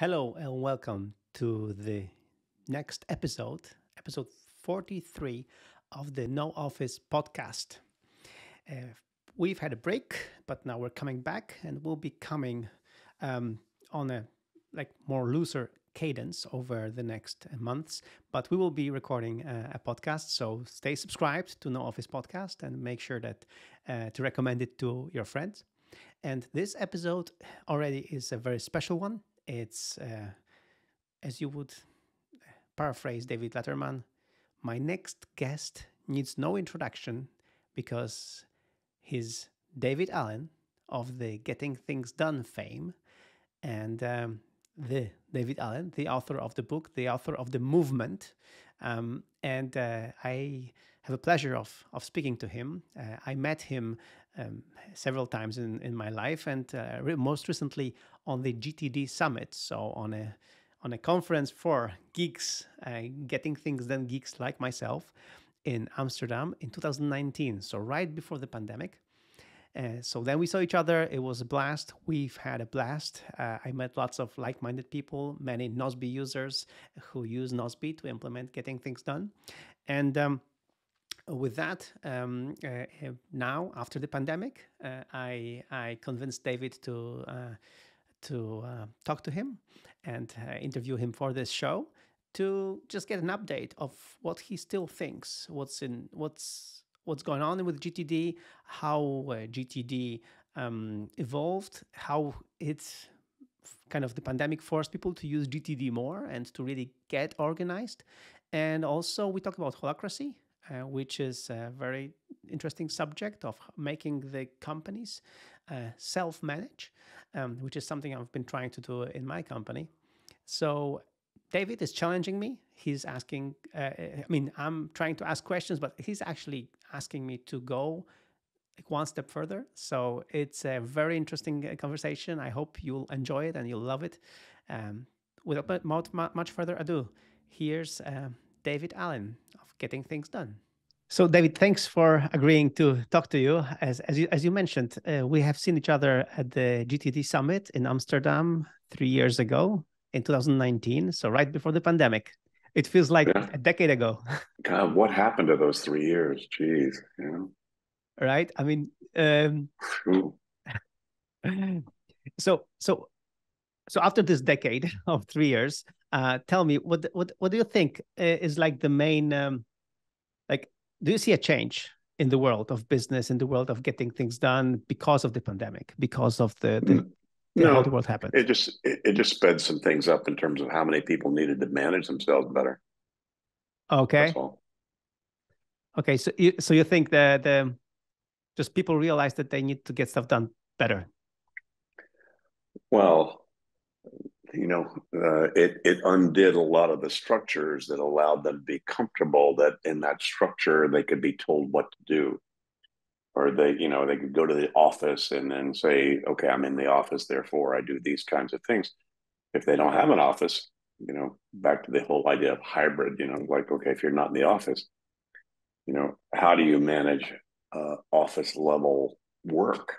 Hello and welcome to the next episode, episode 43 of the No Office podcast. Uh, we've had a break, but now we're coming back and we'll be coming um, on a like more looser cadence over the next months. But we will be recording uh, a podcast so stay subscribed to no office podcast and make sure that uh, to recommend it to your friends. And this episode already is a very special one it's, uh, as you would paraphrase David Letterman, my next guest needs no introduction because he's David Allen of the Getting Things Done fame and um, the David Allen, the author of the book, the author of the movement. Um, and uh, I have a pleasure of, of speaking to him. Uh, I met him um, several times in, in my life, and uh, re- most recently on the GTD Summit. So on a on a conference for geeks, uh, getting things done geeks like myself in Amsterdam in 2019. So right before the pandemic. Uh, so then we saw each other. It was a blast. We've had a blast. Uh, I met lots of like minded people, many Nozbe users who use Nozbe to implement getting things done. And um, with that, um, uh, now after the pandemic, uh, I I convinced David to uh, to uh, talk to him and uh, interview him for this show to just get an update of what he still thinks, what's in what's what's going on with GTD, how uh, GTD um, evolved, how it's kind of the pandemic forced people to use GTD more and to really get organized. And also, we talked about holacracy, uh, which is a very interesting subject of making the companies uh, self manage, um, which is something I've been trying to do in my company. So, David is challenging me. He's asking, uh, I mean, I'm trying to ask questions, but he's actually asking me to go like one step further. So, it's a very interesting uh, conversation. I hope you'll enjoy it and you'll love it. Um, without much further ado, here's uh, David Allen Getting Things Done. So, David, thanks for agreeing to talk to you. As as you as you mentioned, uh, we have seen each other at the GTD summit in Amsterdam three years ago in 2019. So, right before the pandemic. It feels like yeah. a decade ago. God, what happened to those three years? Jeez, yeah. Right. I mean, um, so so so after this decade of three years, uh, tell me what what what do you think uh, is like the main um, like do you see a change in the world of business in the world of getting things done because of the pandemic because of the, the, the no, how the world happened it just it, it just sped some things up in terms of how many people needed to manage themselves better. Okay. Okay so you so you think that the just people realize that they need to get stuff done better? Well you know, uh, it it undid a lot of the structures that allowed them to be comfortable that in that structure they could be told what to do, or they you know they could go to the office and then say, okay, I'm in the office, therefore I do these kinds of things. If they don't have an office, you know, back to the whole idea of hybrid, you know, like okay, if you're not in the office, you know, how do you manage uh, office level work?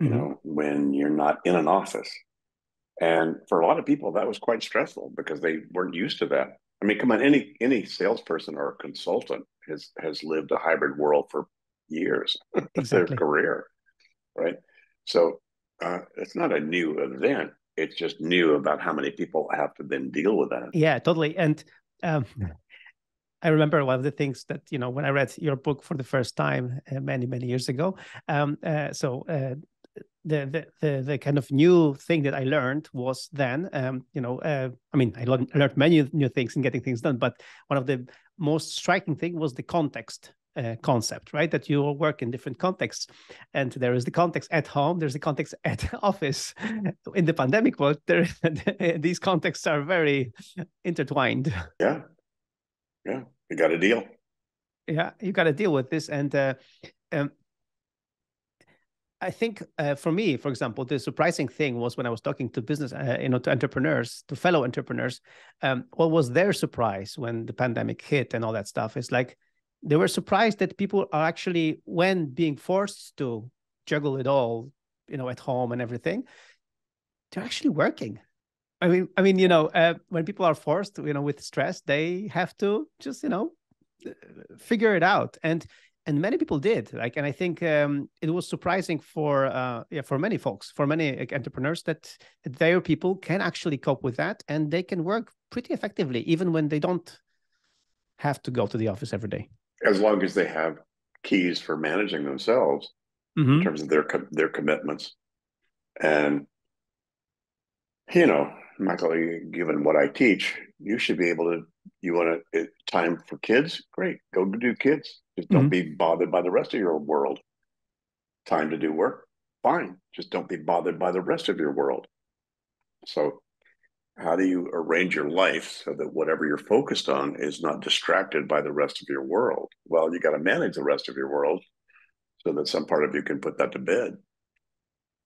You mm-hmm. know, when you're not in an office and for a lot of people, that was quite stressful because they weren't used to that. I mean, come on, any any salesperson or consultant has has lived a hybrid world for years, exactly. their career, right? So uh, it's not a new event. It's just new about how many people have to then deal with that. Yeah, totally. And um, I remember one of the things that you know when I read your book for the first time uh, many many years ago. Um, uh, so uh, the, the the kind of new thing that I learned was then, um, you know, uh, I mean, I learned, learned many new things in getting things done, but one of the most striking thing was the context uh, concept, right? That you work in different contexts, and there is the context at home, there's the context at office. In the pandemic world, there these contexts are very intertwined. Yeah, yeah, you got to deal. Yeah, you got to deal with this, and uh, um, I think uh, for me, for example, the surprising thing was when I was talking to business, uh, you know, to entrepreneurs, to fellow entrepreneurs, um, what was their surprise when the pandemic hit and all that stuff is like they were surprised that people are actually, when being forced to juggle it all, you know, at home and everything, they're actually working. I mean, I mean, you know, uh, when people are forced, you know, with stress, they have to just, you know, uh, figure it out. And and many people did. Like, and I think um, it was surprising for uh, yeah for many folks, for many like, entrepreneurs, that their people can actually cope with that, and they can work pretty effectively, even when they don't have to go to the office every day. As long as they have keys for managing themselves mm-hmm. in terms of their their commitments, and you know, Michael, given what I teach, you should be able to. You want to time for kids? Great, go do kids. Just don't mm-hmm. be bothered by the rest of your world. Time to do work? Fine. Just don't be bothered by the rest of your world. So, how do you arrange your life so that whatever you're focused on is not distracted by the rest of your world? Well, you got to manage the rest of your world so that some part of you can put that to bed.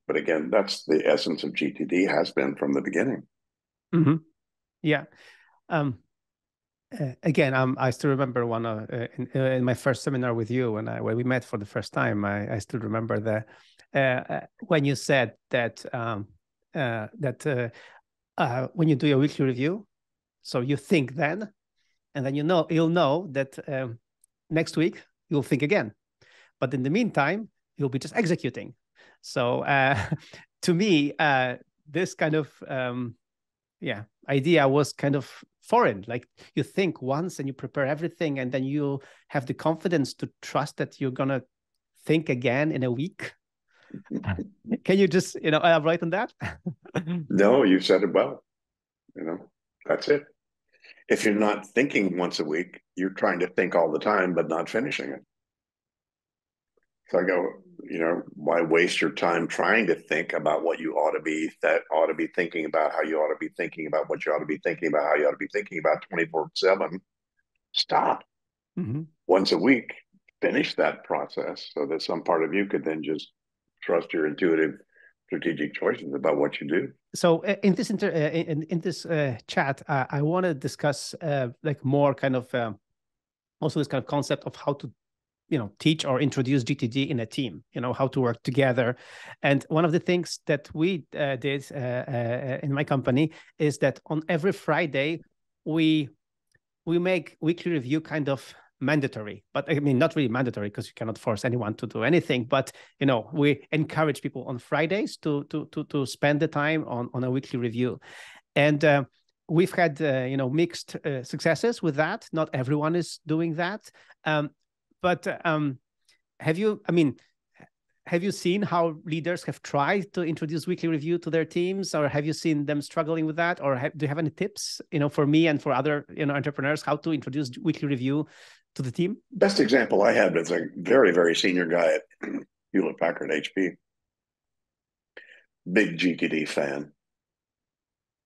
But again, that's the essence of GTD has been from the beginning. Mm-hmm. Yeah. Um, uh, again, um, I still remember one uh, in, uh, in, my first seminar with you when I when we met for the first time. I, I still remember the uh, uh when you said that um, uh, that when you do your weekly review, so you think then, and then you know you'll know that um, next week you'll think again, but in the meantime you'll be just executing. So to me, this kind of um, yeah idea was kind of foreign. Like you think once and you prepare everything and then you have the confidence to trust that you're gonna think again in a week. Can you just you know elaborate on that? No you said it well you know that's it. If you're not thinking once a week you're trying to think all the time but not finishing it so I go, you know, why waste your time trying to think about what you ought to be that ought to be thinking about, how you ought to be thinking about what you ought to be thinking about, how you ought to be thinking about 24 7. Stop mm-hmm. once a week, finish that process so that some part of you could then just trust your intuitive strategic choices about what you do. So uh, in this inter- uh, in, in this uh, chat, uh, I want to discuss uh, like more kind of um, also this kind of concept of how to you know teach or introduce gtd in a team you know how to work together. And one of the things that we uh, did uh, uh, in my company is that on every friday we we make weekly review kind of mandatory. But i mean not really mandatory because you cannot force anyone to do anything. But you know we encourage people on fridays to to to, to spend the time on on a weekly review. And uh, we've had uh, you know mixed uh, successes with that. Not everyone is doing that. Um, but um, have you? I mean, have you seen how leaders have tried to introduce weekly review to their teams, or have you seen them struggling with that, or have, do you have any tips, you know, for me and for other you know entrepreneurs how to introduce weekly review to the team? Best example I had is a very very senior guy at Hewlett Packard HP, big GTD fan,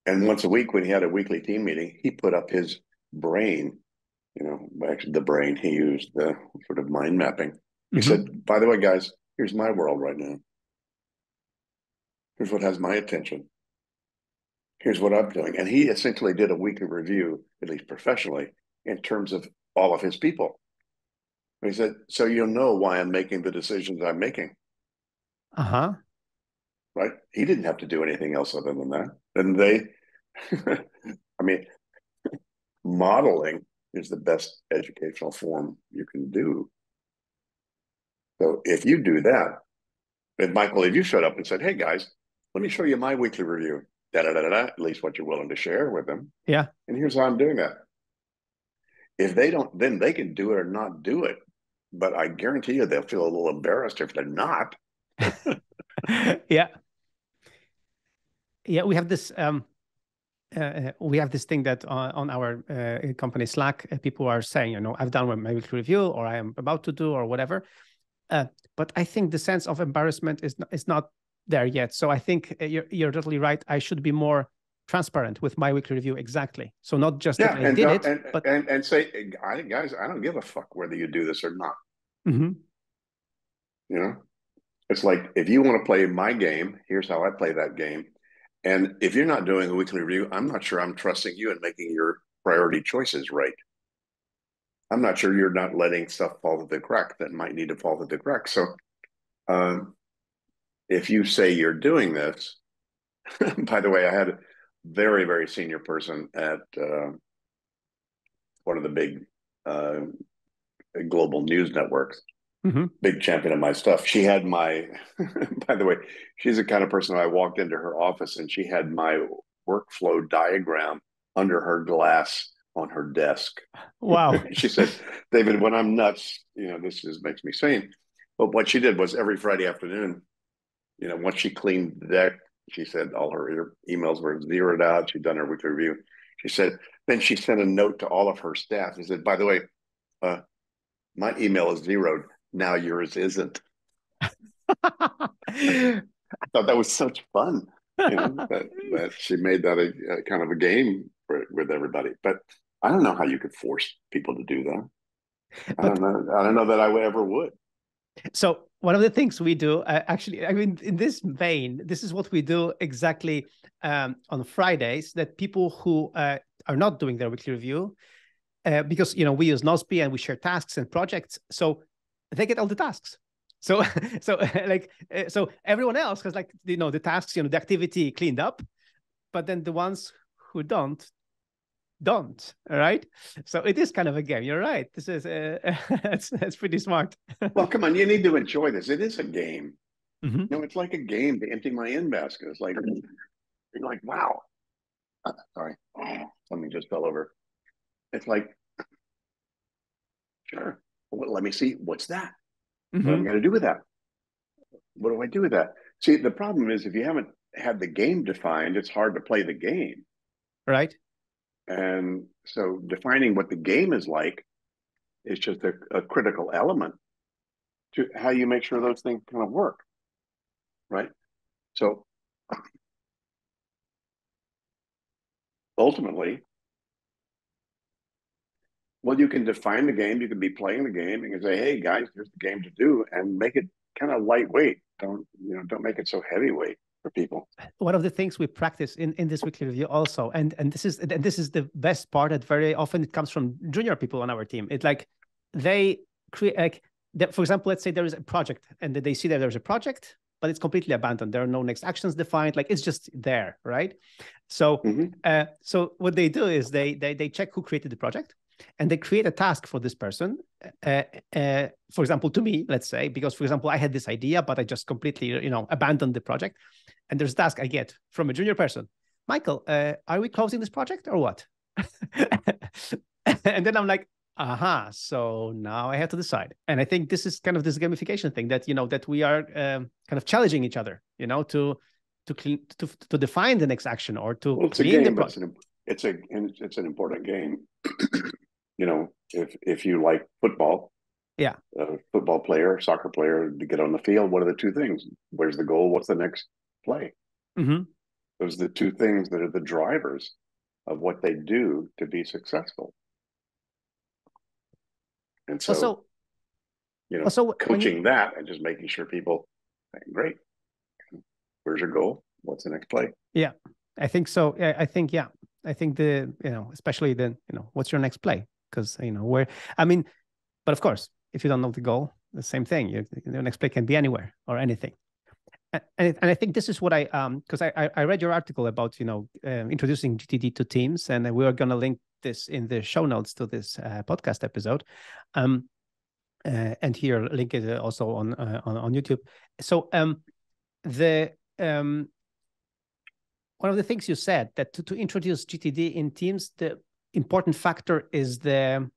and once a week when he had a weekly team meeting, he put up his brain actually the brain, he used the sort of mind mapping. He mm-hmm. said, by the way, guys, here's my world right now. Here's what has my attention. Here's what I'm doing. And he essentially did a weekly review, at least professionally, in terms of all of his people. He said, so you'll know why I'm making the decisions I'm making. Uh huh. Right. He didn't have to do anything else other than that. And they, I mean, modeling is the best educational form you can do. So if you do that, if Michael, if you showed up and said, "Hey guys, let me show you my weekly review," da da da da, at least what you're willing to share with them. Yeah. And here's how I'm doing that. If they don't, then they can do it or not do it. But I guarantee you, they'll feel a little embarrassed if they're not. yeah. Yeah, we have this um, uh, uh, we have this thing that on, on our uh, company Slack, uh, people are saying, you know, I've done my weekly review, or I am about to do, or whatever. Uh, but I think the sense of embarrassment is not, is not there yet. So I think uh, you're you're totally right. I should be more transparent with my weekly review exactly. So not just yeah, that I did it, and, but and, and say, I, guys, I don't give a fuck whether you do this or not. Mm-hmm. You know, it's like if you want to play my game, here's how I play that game and if you're not doing a weekly review, I'm not sure I'm trusting you and making your priority choices right. I'm not sure you're not letting stuff fall to the crack that might need to fall to the crack. So, um, if you say you're doing this, by the way, I had a very very senior person at uh, one of the big uh, global news networks. Mm-hmm. Big champion of my stuff. She had my, by the way, she's the kind of person I walked into her office and she had my workflow diagram under her glass on her desk. Wow. she said, David, when I'm nuts, you know, this is makes me sane. But what she did was every Friday afternoon, you know, once she cleaned the deck, she said all her emails were zeroed out. She'd done her weekly review. She said, then she sent a note to all of her staff She said, by the way, uh, my email is zeroed. Now yours isn't. I thought that was such fun. You know, that, that she made that a, a kind of a game for, with everybody. But I don't know how you could force people to do that. I don't know. I don't know that I would ever would. So one of the things we do, uh, actually, I mean, in this vein, this is what we do exactly um, on Fridays. That people who uh, are not doing their weekly review, uh, because you know we use Nozbe and we share tasks and projects, so they get all the tasks. So, so like, uh, so everyone else has like you know the tasks, you know, the activity cleaned up, but then the ones who don't don't all right? So it is kind of a game. You're right. This is uh, that's that's pretty smart. Well come on you need to enjoy this. It is a game. Mm-hmm. you know it's like a game to empty my in basket. It's like you're like wow. Uh, sorry. Something just fell over. It's like sure well, let me see what's that mm-hmm. what am i going to do with that what do i do with that see the problem is if you haven't had the game defined it's hard to play the game right and so defining what the game is like is just a, a critical element to how you make sure those things kind of work. Right. So ultimately, well, you can define the game, you can be playing the game, and you can say, hey guys, here's the game to do, and make it kind of lightweight. Don't you know, don't make it so heavyweight for people. One of the things we practice in, in this weekly review also, and and this is and this is the best part that very often it comes from junior people on our team. It's like they create like for example, let's say there is a project and they see that there's a project, but it's completely abandoned. There are no next actions defined. Like it's just there, right? So, mm-hmm. uh, so what they do is they they they check who created the project, and they create a task for this person. Uh, uh, for example, to me, let's say, because for example, I had this idea, but I just completely, you know, abandoned the project. And there's a task I get from a junior person. Michael, uh, are we closing this project or what? and then I'm like, aha. So now I have to decide. And I think this is kind of this gamification thing that you know that we are um, kind of challenging each other, you know, to to clean to to define the next action or to well, it's a game, the process. It's, an, it's a it's an important game. You know, if if you like football, yeah, a football player, soccer player, to get on the field, what are the two things? Where's the goal? What's the next play? Mm-hmm. Those are the two things that are the drivers of what they do to be successful. And so, you know, so coaching you, that and just making sure people, great, where's your goal? What's the next play? Yeah, I think so. Yeah, I think yeah, I think the you know, especially the you know, what's your next play? Because you know where I mean, but of course, if you don't know the goal, the same thing. Your, your next play can be anywhere or anything. And, and I think this is what I um because I I read your article about you know uh, introducing GTD to teams and we are going to link this in the show notes to this uh, podcast episode. Um, uh, and here link it also on, uh, on on YouTube. So um, the um, one of the things you said that to, to introduce GTD in teams, the important factor is the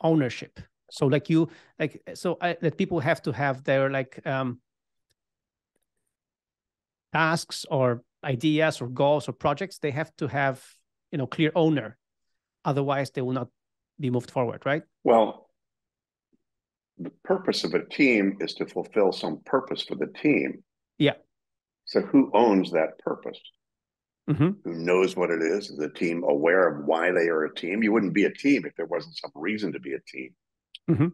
ownership. So like you like so I, that people have to have their like um, tasks or ideas or goals or projects. They have to have you know clear owner otherwise they will not be moved forward right well the purpose of a team is to fulfill some purpose for the team yeah so who owns that purpose mm-hmm. who knows what it is is the team aware of why they are a team you wouldn't be a team if there wasn't some reason to be a team mm-hmm.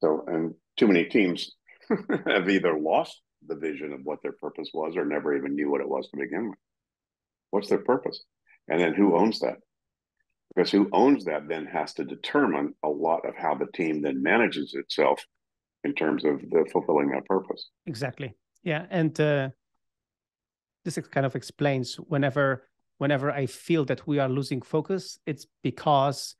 so and too many teams have either lost the vision of what their purpose was or never even knew what it was to begin with what's their purpose and then who owns that? Because who owns that then has to determine a lot of how the team then manages itself in terms of the fulfilling that purpose. Exactly. Yeah. And uh, this kind of explains whenever whenever I feel that we are losing focus, it's because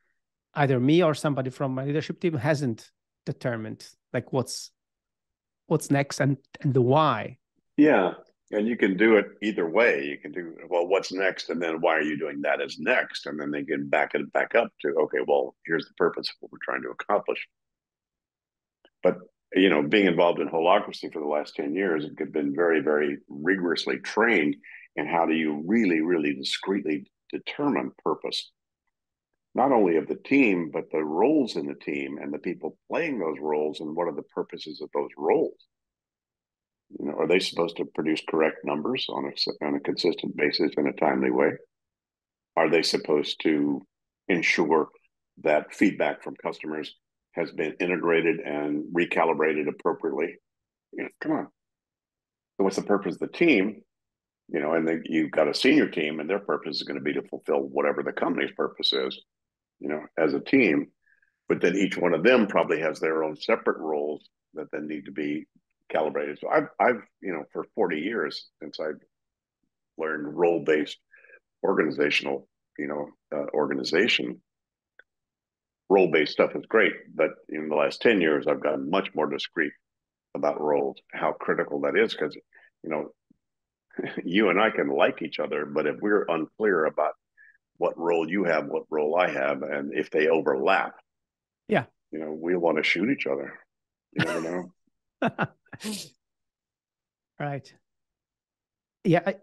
either me or somebody from my leadership team hasn't determined like what's what's next and and the why. Yeah, and you can do it either way. You can do well. What's next, and then why are you doing that as next, and then they can back it back up to okay. Well, here's the purpose of what we're trying to accomplish. But you know, being involved in holacracy for the last 10 years, I've been very, very rigorously trained in how do you really, really discreetly determine purpose, not only of the team, but the roles in the team and the people playing those roles and what are the purposes of those roles. You know, are they supposed to produce correct numbers on a, on a consistent basis in a timely way? Are they supposed to ensure that feedback from customers has been integrated and recalibrated appropriately. You know, come on. So what's the purpose of the team? You know, and then you've got a senior team, and their purpose is going to be to fulfill whatever the company's purpose is. You know, as a team, but then each one of them probably has their own separate roles that then need to be calibrated. So I've, I've, you know, for 40 years since I've learned role-based organizational, you know, uh, organization, role based stuff is great, but in the last 10 years, I've gotten much more discreet about roles, how critical that is. Because, you know, you and I can like each other, but if we're unclear about what role you have, what role I have, and if they overlap, yeah, you know, we want to shoot each other. You never know. right. Yeah. I,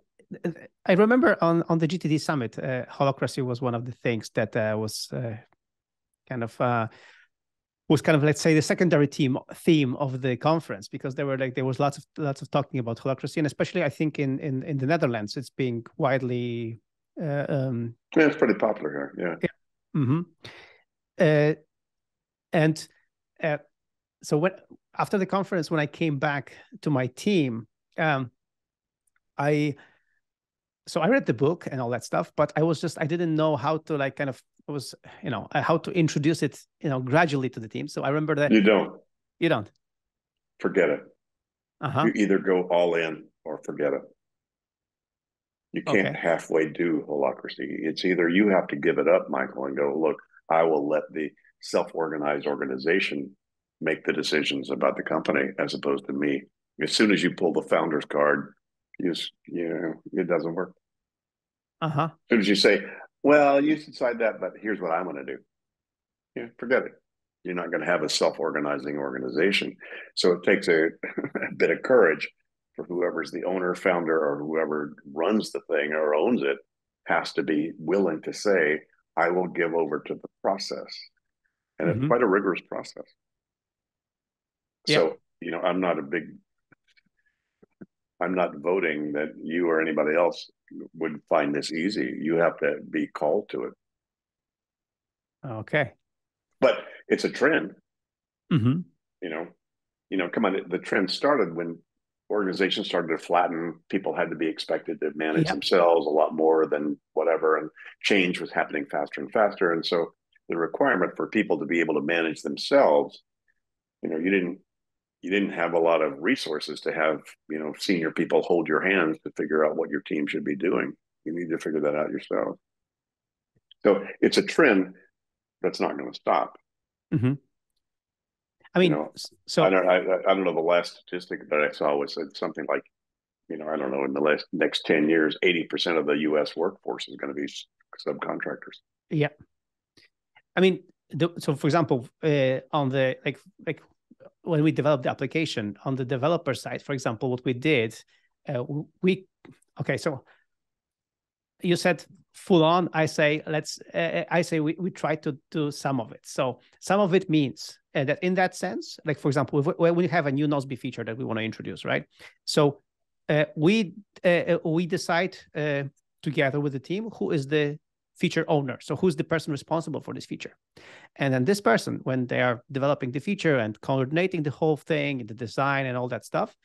I remember on, on the GTD summit, uh, holacracy was one of the things that uh, was uh, kind of uh, was kind of let's say the secondary theme theme of the conference because there were like there was lots of lots of talking about holacracy and especially I think in in in the Netherlands it's being widely uh, um, yeah it's pretty popular here yeah, yeah. Mm-hmm. Uh, and uh, so when after the conference when I came back to my team um, I so I read the book and all that stuff, but I was just I didn't know how to like kind of was you know uh, how to introduce it you know gradually to the team. So I remember that you don't you don't forget it. Uh-huh. You either go all in or forget it. You can't okay. halfway do holacracy. It's either you have to give it up, Michael, and go look. I will let the self-organized organization make the decisions about the company as opposed to me. As soon as you pull the founder's card, you you know it doesn't work. Uh huh. As soon as you say, "Well, you decide that, but here's what I'm going to do," yeah, forget it. You're not going to have a self-organizing organization. So it takes a, a bit of courage for whoever's the owner, founder, or whoever runs the thing or owns it has to be willing to say, "I will give over to the process," and mm-hmm. it's quite a rigorous process. Yeah. So you know, I'm not a big I'm not voting that you or anybody else would find this easy. You have to be called to it. Okay. But it's a trend. Mm-hmm. You know, you know, come on. The trend started when organizations started to flatten. People had to be expected to manage yep. themselves a lot more than whatever, and change was happening faster and faster. And so the requirement for people to be able to manage themselves, you know, you didn't you didn't have a lot of resources to have you know senior people hold your hands to figure out what your team should be doing. You need to figure that out yourself. So it's a trend that's not going to stop. Mm-hmm. i mean you know, so I don't, I, I, don't know the last statistic that i saw was something like you know i don't know in the last next 10 years 80% of the us workforce is going to be subcontractors. Yeah i mean the, so for example uh, on the like like when we developed the application on the developer side, for example, what we did, uh, we okay, so you said full on. I say let's. Uh, I say we we try to do some of it. So some of it means uh, that in that sense, like for example, when we have a new Nozbe feature that we want to introduce, right? So uh, we uh, we decide uh, together with the team who is the feature owner. So who's the person responsible for this feature? And then this person, when they are developing the feature and coordinating the whole thing, the design and all that stuff,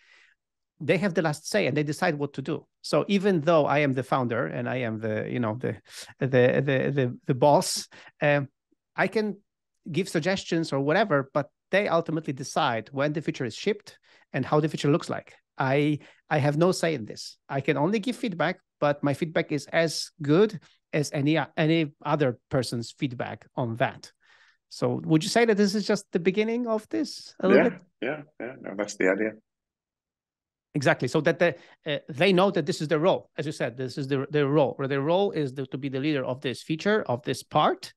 they have the last say and they decide what to do. So even though I am the founder and I am the, you know, the the the the, the boss, um, I can give suggestions or whatever, but they ultimately decide when the feature is shipped and how the feature looks like. I I have no say in this. I can only give feedback, but my feedback is as good as any any other person's feedback on that. So would you say that this is just the beginning of this a little yeah, bit? Yeah, yeah, no, that's the idea. Exactly. So that they, uh, they know that this is their role. As you said, this is their, their role. Or their role is the, to be the leader of this feature, of this part,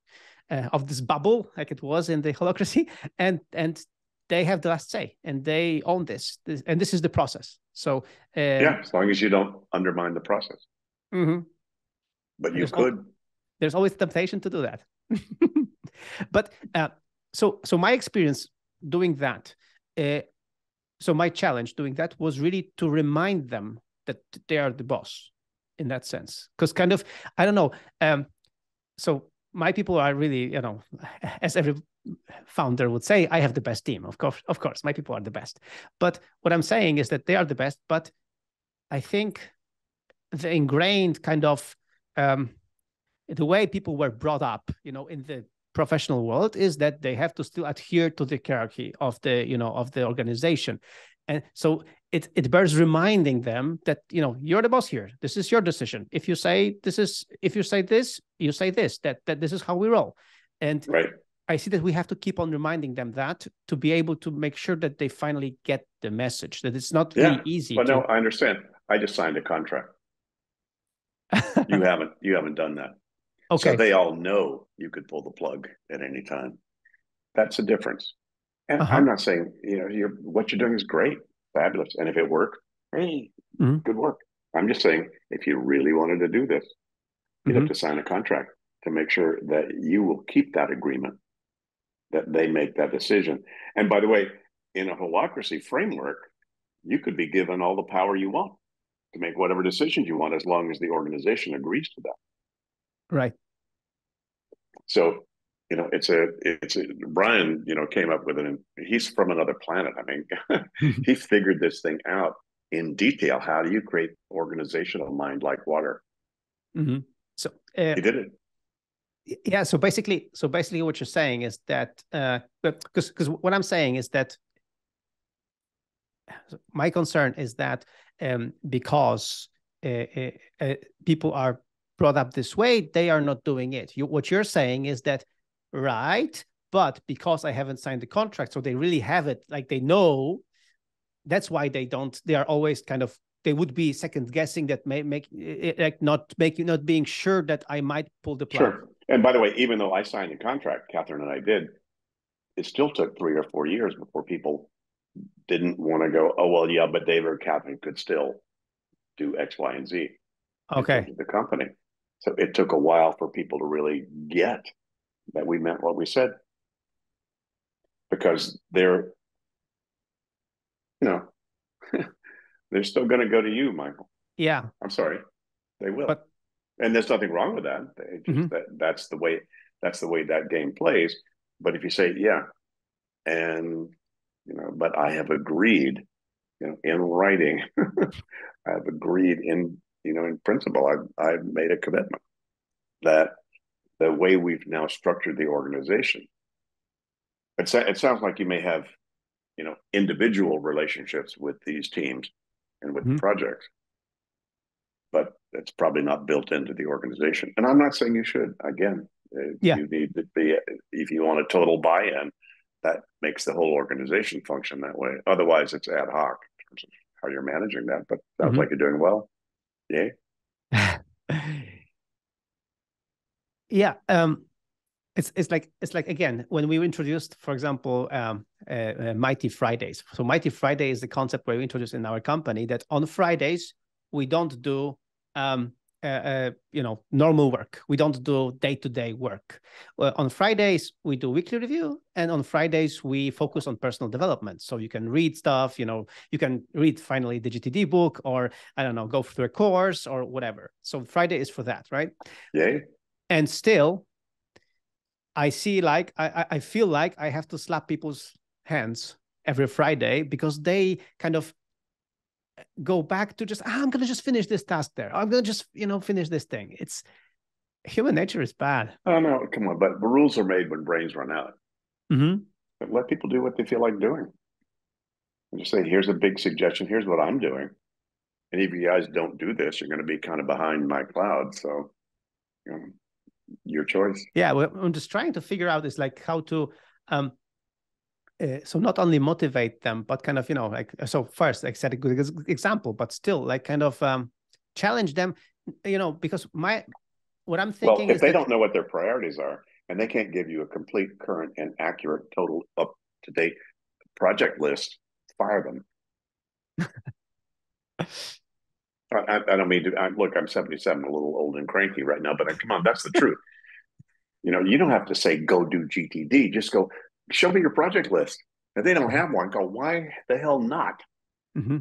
uh, of this bubble, like it was in the holacracy. And and they have the last say and they own this. this and this is the process. So uh, yeah, as long as you don't undermine the process. Mm-hmm. But you there's could. Al- there's always temptation to do that. but uh, so so my experience doing that uh, so my challenge doing that was really to remind them that they are the boss in that sense because kind of i don't know um so my people are really you know as every founder would say i have the best team of course of course my people are the best but what i'm saying is that they are the best but i think the ingrained kind of um the way people were brought up you know in the professional world is that they have to still adhere to the hierarchy of the you know of the organization. And so it it bears reminding them that you know you're the boss here. This is your decision. If you say this is if you say this you say this that that this is how we roll. And right. I see that we have to keep on reminding them that to be able to make sure that they finally get the message that it's not yeah. really easy but to... no i understand. I just signed a contract you haven't you haven't done that Okay. So they all know you could pull the plug at any time. That's the difference. And uh-huh. I'm not saying, you know, you're, what you're doing is great, fabulous. And if it worked, hey, mm-hmm. good work. I'm just saying, if you really wanted to do this, you'd mm-hmm. have to sign a contract to make sure that you will keep that agreement, that they make that decision. And by the way, in a holacracy framework, you could be given all the power you want to make whatever decisions you want as long as the organization agrees to that. Right. So, you know, it's a, it's a, Brian, you know, came up with it. He's from another planet. I mean, he figured this thing out in detail. How do you create organizational mind like water? Mm-hmm. So uh, he did it. Yeah. So basically, so basically, what you're saying is that, uh, because because what I'm saying is that my concern is that um, because uh, uh, uh people are brought up this way, they are not doing it. You, what you're saying is that, right, but because I haven't signed the contract, so they really have it, like they know, that's why they don't, they are always kind of, they would be second guessing that may make, eh, eh, like not making, not being sure that I might pull the plug. Sure. And by the way, even though I signed the contract, Kathryn and I did, it still took three or four years before people didn't want to go, oh, well, yeah, but David or Kathryn could still do X, Y, and Z. Okay. The company. So it took a while for people to really get that we meant what we said. Because they're, you know, they're still going to go to you, Michael. Yeah. I'm sorry. They will. But, and there's nothing wrong with that. Just, mm-hmm. that. That's the way that's the way that game plays. But if you say, yeah, and you know, but I have agreed, you know, in writing, I have agreed in you know, in principle, I've, I've made a commitment that the way we've now structured the organization, it, it sounds like you may have, you know, individual relationships with these teams and with mm-hmm. projects, but it's probably not built into the organization. And I'm not saying you should. Again, yeah. you need to be if you want a total buy-in, that makes the whole organization function that way. Otherwise, it's ad hoc in terms of how you're managing that. But sounds mm-hmm. like you're doing well. Yeah. yeah. Um, it's it's like it's like again when we introduced, for example, um, uh, uh, Mighty Fridays. So Mighty Friday is the concept where we introduced in our company that on Fridays we don't do um, uh, uh, you know normal work. We don't do day-to-day work. Well, on fridays we do weekly review and on fridays we focus on personal development. So you can read stuff you know you can read finally the gtd book or i don't know go through a course or whatever. So friday is for that right? Yeah and still i see like i i feel like i have to slap people's hands every friday because they kind of go back to just ah, i'm gonna just finish this task there. I'm gonna just you know finish this thing. It's human nature is bad. Oh no come on but the rules are made when brains run out. Mm-hmm. but let people do what they feel like doing. And just say here's a big suggestion. Here's what i'm doing. And if you guys don't do this, you're going to be kind of behind my cloud. So, you know, your choice. Yeah, well, I'm just trying to figure out is like how to, um, uh, so not only motivate them, but kind of you know like so first like set a good example, but still like kind of um, challenge them, you know, because my what I'm thinking well, if they don't know what their priorities are and they can't give you a complete, current, and accurate, total, up to date project list, fire them. I, I, don't mean to I, look. I'm 77, a little old and cranky right now, but I, come on, that's the truth. You know, you don't have to say go do GTD. Just go show me your project list. If they don't have one, go why the hell not? Mm-hmm.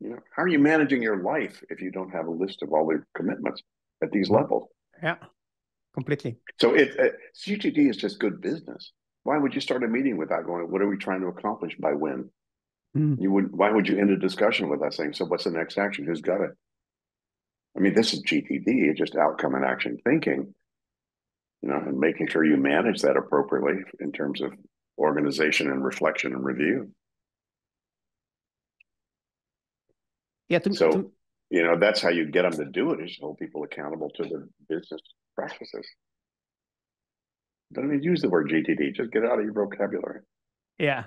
You know, how are you managing your life if you don't have a list of all the commitments at these levels? Yeah, completely. So it uh, GTD is just good business. Why would you start a meeting without going? What are we trying to accomplish by when? Mm. You would. Why would you end a discussion with that saying, "So, what's the next action? Who's got it?" I mean, this is GTD. It's just outcome and action thinking. You know, and making sure you manage that appropriately in terms of organization and reflection and review. Yeah. To, so, to... you know, that's how you get them to do it. Is to hold people accountable to their business practices. Don't even use the word GTD. Just get it out of your vocabulary. Yeah,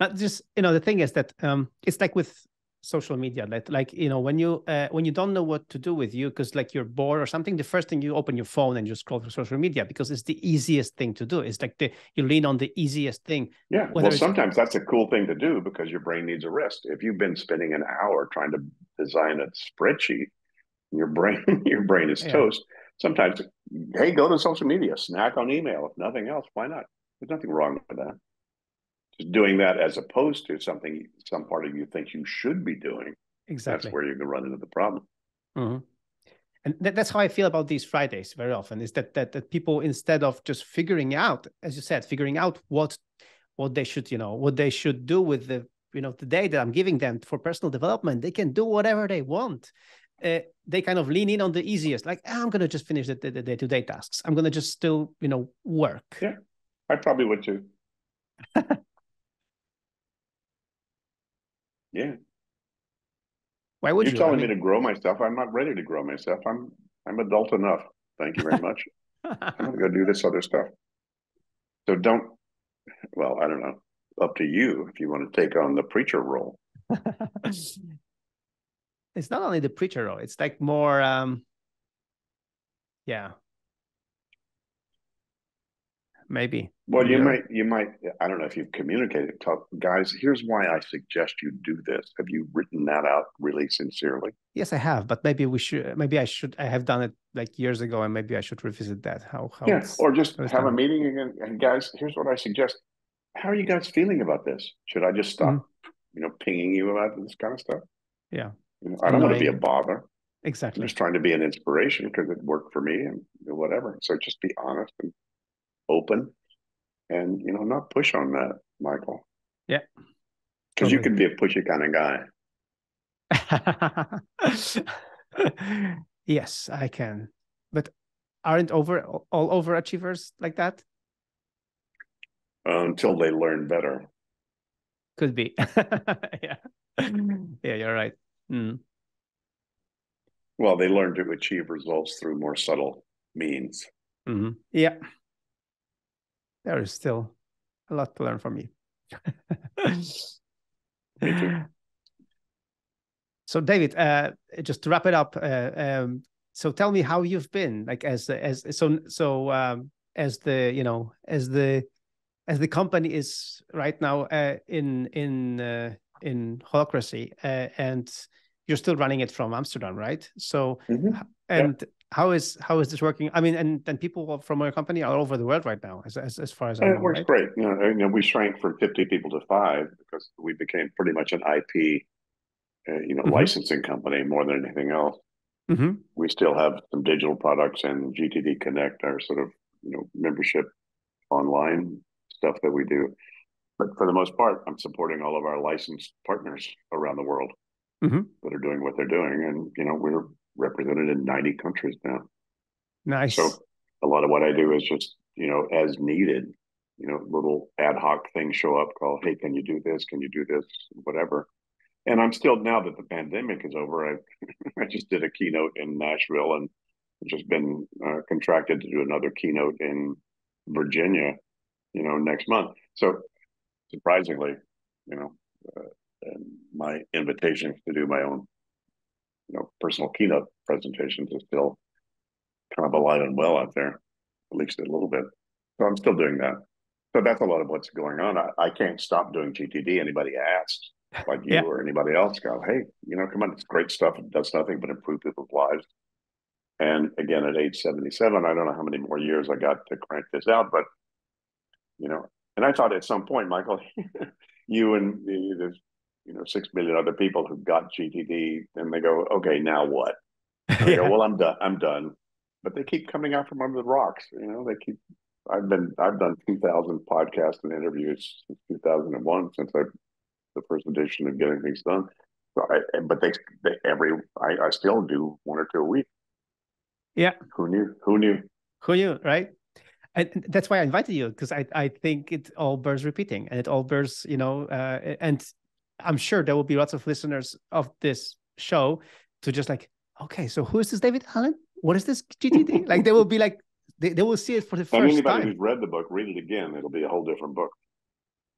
not just you know the thing is that um it's like with social media like like you know when you uh, when you don't know what to do with you because like you're bored or something the first thing you open your phone and you scroll through social media because it's the easiest thing to do. It's like the you lean on the easiest thing yeah well sometimes that's a cool thing to do because your brain needs a rest. If you've been spending an hour trying to design a spreadsheet your brain your brain is yeah. toast. Sometimes hey go to social media snack on email. If nothing else why not? There's nothing wrong with that doing that as opposed to something some part of you thinks you should be doing. Exactly. That's where you're going to run into the problem. Mm-hmm. And th- that's how I feel about these Fridays very often is that, that that people instead of just figuring out, as you said, figuring out what what they should, you know, what they should do with the you know the day that I'm giving them for personal development, they can do whatever they want. Uh, they kind of lean in on the easiest, like oh, I'm going to just finish the, the, the day-to-day tasks. I'm going to just still, you know, work. Yeah, I probably would too. Yeah. Why would You're you? telling I mean... me to grow myself. I'm not ready to grow myself. I'm I'm adult enough. Thank you very much. I'm gonna go do this other stuff. So don't well, I don't know. Up to you if you want to take on the preacher role. it's not only the preacher role, it's like more um yeah, maybe. Well, you yeah. might, you might. I don't know if you've communicated. Talk, guys. Here's why I suggest you do this. Have you written that out really sincerely? Yes, I have. But maybe we should. Maybe I should. I have done it like years ago, and maybe I should revisit that. How? how yeah. Or just have done. a meeting again. And guys, here's what I suggest. How are you guys feeling about this? Should I just stop? Mm-hmm. You know, pinging you about this kind of stuff. Yeah. You know, I don't want to be a bother. Exactly. I'm just trying to be an inspiration because it worked for me and whatever. So just be honest and open and you know not push on that michael. Yeah. Because totally. you can be a pushy kind of guy. Yes i can. But aren't over all overachievers like that? Uh, until they learn better. Could be. Yeah. Yeah you're right. Mm. well they learn to achieve results through more subtle means. Mm-hmm. yeah there is still a lot to learn from you. Thank you. so, David, uh, just to wrap it up, uh, um, so tell me how you've been, like as as so so um, as the you know as the as the company is right now uh, in in uh, in holacracy, uh, and you're still running it from Amsterdam, right? So mm-hmm. and yeah how is how is this working? I mean, and and people from our company are all over the world right now, as as, as far as I know. It works right? great. You know, you know, we shrank from fifty people to five because we became pretty much an IP, uh, you know, mm-hmm. licensing company more than anything else. Mm-hmm. We still have some digital products and GTD Connect, our sort of you know membership online stuff that we do. But for the most part, I'm supporting all of our licensed partners around the world mm-hmm. that are doing what they're doing, and you know, we're represented in 90 countries now. Nice. So a lot of what I do is just, you know, as needed, you know, little ad hoc things show up called, hey, can you do this? Can you do this? Whatever. and I'm still now that the pandemic is over. I I just did a keynote in Nashville and just been uh, contracted to do another keynote in Virginia, you know, next month. So surprisingly, you know, uh, my invitations to do my own, you know, personal keynote presentations is still kind of alive and well out there, at least a little bit. So I'm still doing that. So that's a lot of what's going on. I, I can't stop doing GTD. Anybody asks, like you yeah. or anybody else, go, hey, you know, come on, it's great stuff. It does nothing but improve people's lives. And again, at age 77, I don't know how many more years I got to crank this out, but you know, and I thought at some point, Michael, you and the, the you know six million other people who got GTD, and they go, okay, now what? And yeah. go, well, I'm done. I'm done. But they keep coming out from under the rocks. You know, they keep. I've been I've done 2,000 podcasts and interviews since 2001 since I the first edition of Getting Things Done. So I, but they, they every I, I still do one or two a week. Yeah. Who knew? Who knew? Who knew? Right. And that's why I invited you because I, I think it all bears repeating and it all bears, you know, uh, and I'm sure there will be lots of listeners of this show to just like, okay, so who is this David Allen? What is this GTD? like they will be like, they, they will see it for the first and anybody time. who's read the book, read it again. It'll be a whole different book.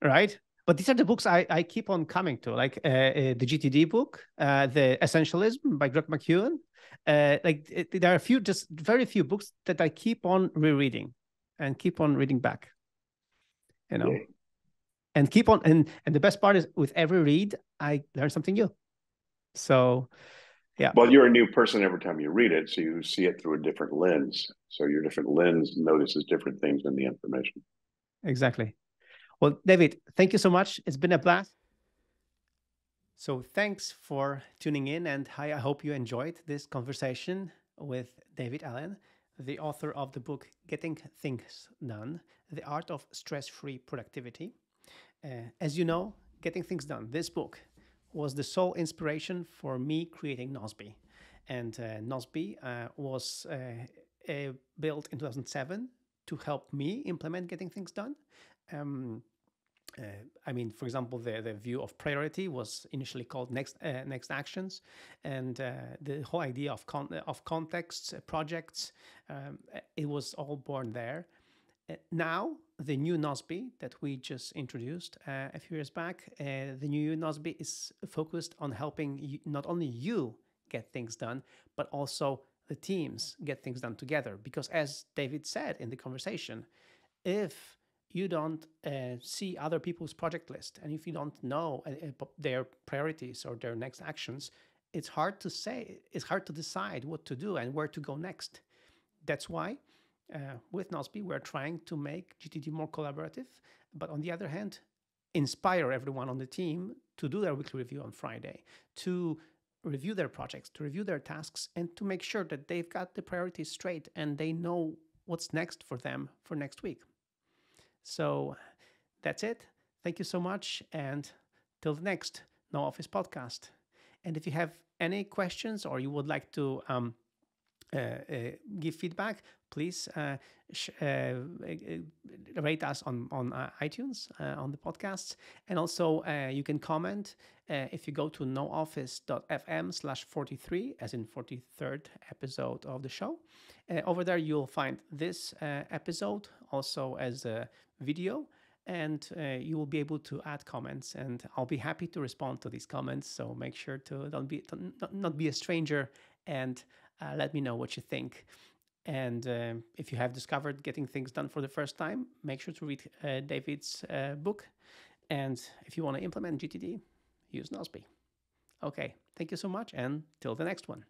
Right. But these are the books I, I keep on coming to, like uh, uh, the GTD book, uh, the Essentialism by Greg McKeown. Uh, like it, there are a few, just very few books that I keep on rereading and keep on reading back. You know, yeah. And keep on and and the best part is with every read I learn something new. So, yeah. Well, you're a new person every time you read it, so you see it through a different lens. So your different lens notices different things in the information. Exactly. Well, David, thank you so much. It's been a blast. So, thanks for tuning in, and hi, I hope you enjoyed this conversation with David Allen the author of the book Getting Things Done The Art of Stress Free Productivity. Uh, as you know, Getting Things Done, this book was the sole inspiration for me creating Nozbe. And uh, Nozbe uh, was uh, built in 2007 to help me implement Getting Things Done. Um, uh, I mean, for example, the, the view of priority was initially called next uh, next actions, and uh, the whole idea of con- of contexts, uh, projects, um, it was all born there. Uh, now, the new Nozbe that we just introduced uh, a few years back, the new Nozbe is focused on helping you, not only you get things done, but also the teams get things done together. Because as David said in the conversation, if you don't uh, see other people's project list and if you don't know uh, their priorities or their next actions it's hard to say it's hard to decide what to do and where to go next that's why uh, with Nozbe we're trying to make gtd more collaborative but on the other hand inspire everyone on the team to do their weekly review on friday to review their projects to review their tasks and to make sure that they've got the priorities straight and they know what's next for them for next week so that's it. Thank you so much. And till the next No Office podcast. And if you have any questions or you would like to um, give feedback, please uh, sh- uh, uh, rate us on on uh, iTunes on the podcasts, and also you can comment if you go to nooffice.fm slash 43, as in 43rd episode of the show. over there, you'll find this episode also as a video and uh, you will be able to add comments and i'll be happy to respond to these comments so make sure to don't be to not be a stranger and uh, let me know what you think. And uh, if you have discovered getting things done for the first time make sure to read uh, david's uh, book. And if you want to implement gtd use nozbe okay thank you so much and till the next one